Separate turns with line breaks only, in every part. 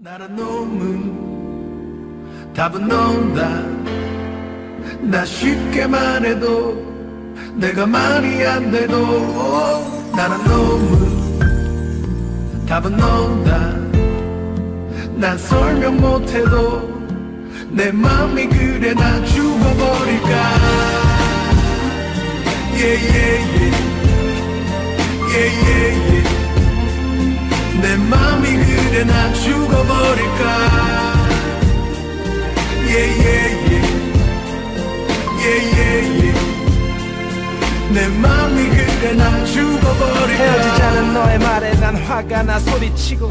나란 놈은 답은 넌다. 나 쉽게 말해도 내가 말이 안 돼도 나란 놈은 답은 넌다. 난 설명 못해도 내 맘이 그래 나 죽어버릴까
화가 나 소리치고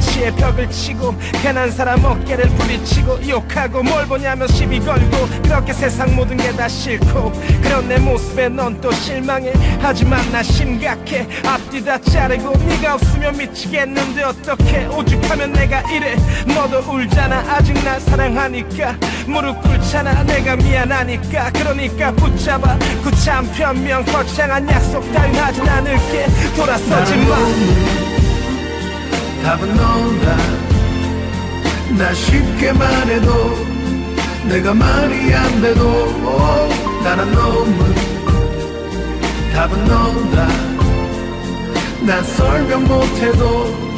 취해 벽을 치고 괜한 사람 어깨를 부딪히고 욕하고 뭘 보냐며 시비 걸고 그렇게 세상 모든 게 다 싫고 그런 내 모습에 넌 또 실망해. 하지만 나 심각해. 앞뒤 다 자르고 네가 없으면 미치겠는데 어떡해. 오죽하면 내가 이래. 너도 울잖아. 아직 날 사랑하니까. 무릎 꿇잖아. 내가 미안하니까. 그러니까 붙잡아. 구참 변명 거창한 약속 따윈 하진 않을게. 돌아서지 마
답은 넌다 나 쉽게 말해도 내가 말이 안 돼도 나란 놈은 답은 넌다 난 설명 못해도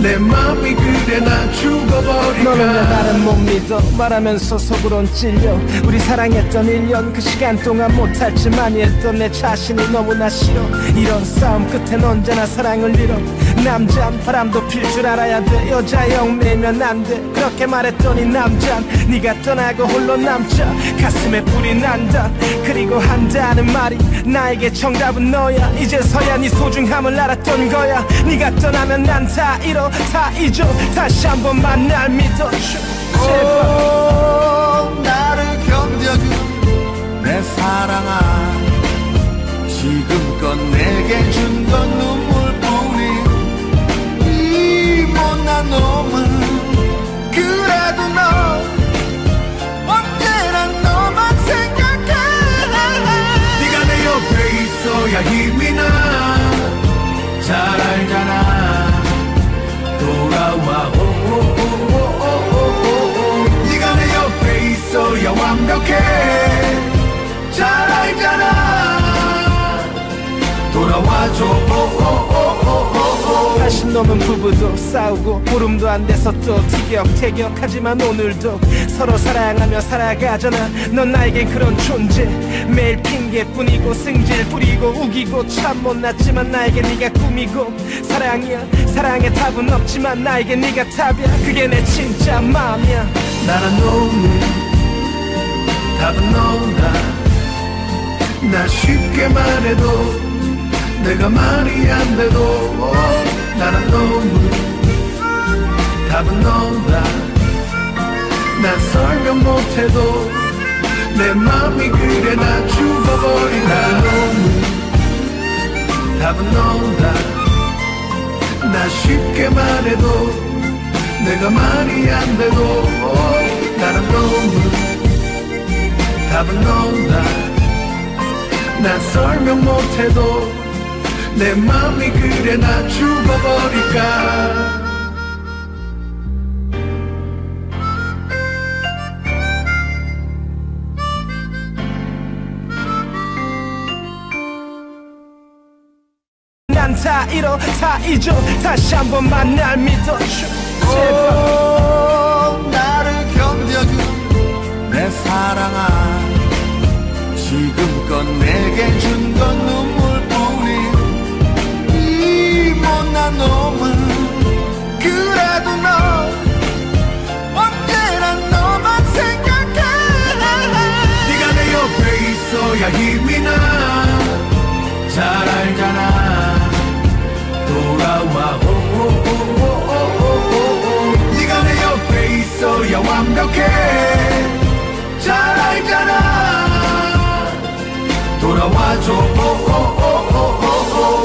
내 맘이 그래 나
너는 왜
죽어버릴까?
나를 못 믿어? 말하면서 속으론 찔려. 우리 사랑했던 1년 그 시간 동안 못할 줄 많이 했던 내 자신이 너무나 싫어. 이런 싸움 끝엔 언제나 사랑을 잃어. 남잔 바람도 필 줄 알아야 돼. 여자 영매면 안 돼. 그렇게 말했더니 남잔. 네가 떠나고 홀로 남자. 가슴에 불이 난다. 그리고 한다는 말이 나에게 정답은 너야. 이제서야 네 소중함을 알았던 거야. 네가 떠나면 난다 잃어 다 잊어 다시 한 번만 날 믿어줘 제발.
오, 나를 견뎌준 내 사랑아. 지금껏 내게 준 건 눈물뿐인 이 못난 놈은 그래도 옆에 있어야 힘이 나 잘 알잖아 완벽해. 잘 알잖아. 돌아와줘. 오오오오오오.
다시 넘은 부부도 싸우고 보름도 안 돼서 또 티격태격 하지만 오늘도 서로 사랑하며 살아가잖아. 넌 나에겐 그런 존재. 매일 핑계뿐이고 승질 부리고 우기고 참 못났지만 나에겐 네가 꿈이고 사랑이야. 사랑의 답은 없지만 나에겐 네가 답이야. 그게 내 진짜 마음이야.
나란 놈은 답은 너다 나 쉽게 말해도 내가 말이 안 돼도 나란 놈은 답은 너다 난 설명 못해도 내 맘이 그래 나 죽어버린 나란 놈은 답은 너다 나 쉽게 말해도 내가 말이 안 돼도 나란 놈은 답은 너다. 난 설명 못해도 내 맘이 그래 나 죽어버릴까.
난다 잃어 다 잊어 다시 한 번만 날 믿어줘 제발
오, 나를 견뎌준 내 사랑아 지금껏 내게 오오오오오오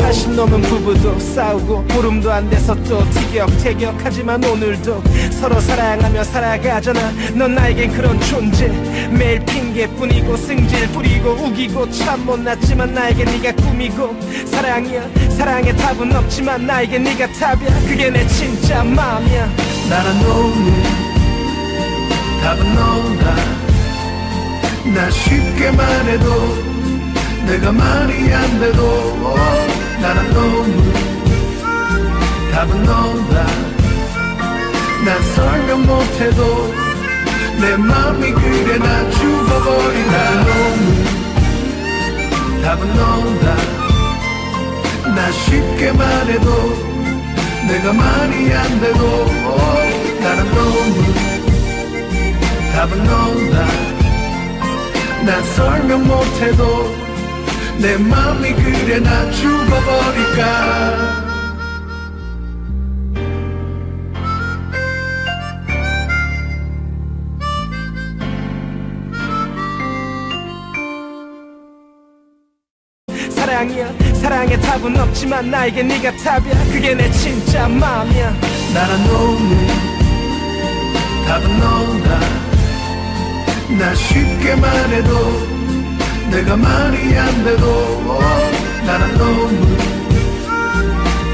다시 넘은 부부도 싸우고 보름도 안 돼서 또 티격태격. 하지만 오늘도 서로 사랑하며 살아가잖아. 넌 나에겐 그런 존재. 매일 핑계뿐이고 승질 부리고 우기고 참 못났지만 나에겐 네가 꿈이고 사랑이야. 사랑의 답은 없지만 나에겐 네가 답이야. 그게 내 진짜 마음이야.
나란 놈은 답은 너다 나 쉽게 말해도 내가 말이 안 돼도 나란 놈은 답은 너다. 난 설명 못해도 내 맘이 그래 나 죽어버린 나란 놈은 답은 너다. 나 쉽게 말해도 내가 말이 안 돼도 나는 너무 답은 너다. 난 설명 못해도 내 맘이 그래 나 죽어버릴까?
사랑이야 사랑의 답은 없지만 나에겐 네가 답이야. 그게 내 진짜 마음이야.
나란 놈은 답은 너다. 나 쉽게 말해도 내가 말이 안 돼도 나란 놈은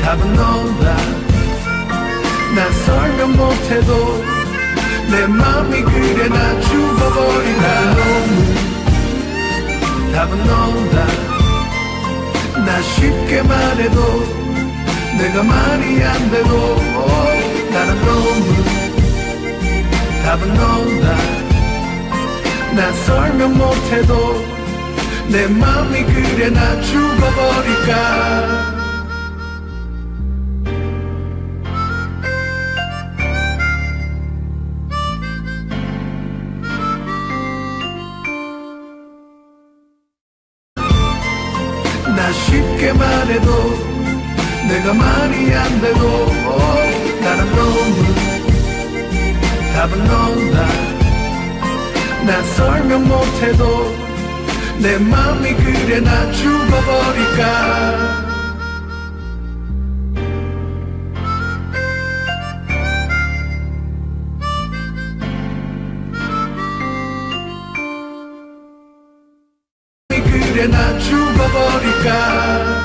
답은 너다. 난 설명 못해도 내 맘이 그래 나 죽어버린 나란 놈은 답은 너다. 나 쉽게 말해도 내가 말이 안 돼도 나는 너무 답은 너다. 난 설명 못해도 내 맘이 그래 나 죽어버릴까? 나 쉽게 말해도 내가 말이 안 돼도 나는 너무 답은 너다. 난 설명 못해도 내 맘이 그래 나 죽어버릴까? 그래 나 죽어버릴까?